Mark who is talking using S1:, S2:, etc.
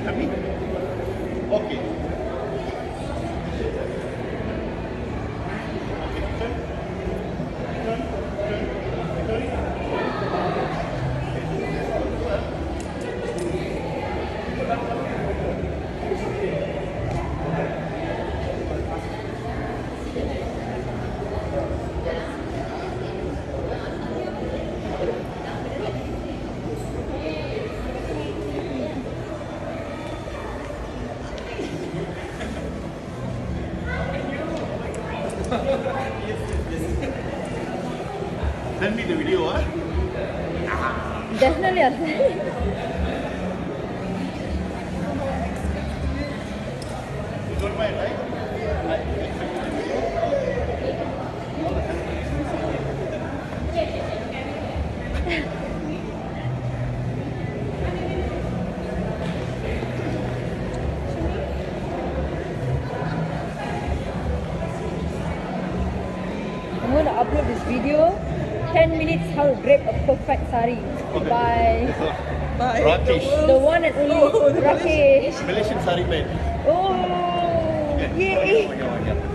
S1: camino. Ok. Send me the video, ah.
S2: Definitely I'll
S1: You don't mind, right?
S2: I'm going to upload this video. 10 minutes how to drape a perfect sari by
S3: Bye.
S1: Rakesh.
S2: the one and only Rakesh.
S1: Malaysian sari band.
S2: Oh,
S1: Okay.
S2: yay!
S1: Okay, okay, okay.